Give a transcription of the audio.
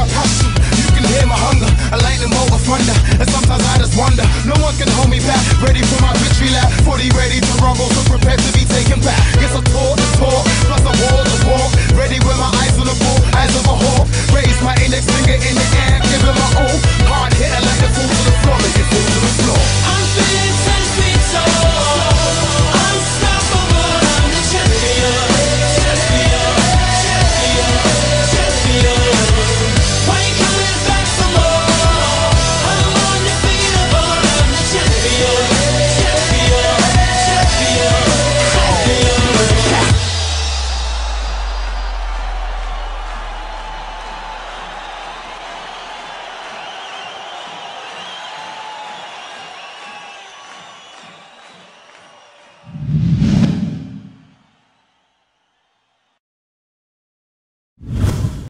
my passion. You can hear my hunger, a lightning bolt of thunder. And sometimes I just wonder, no one can hold me back. Ready for my victory lap, 40 ready to rumble. So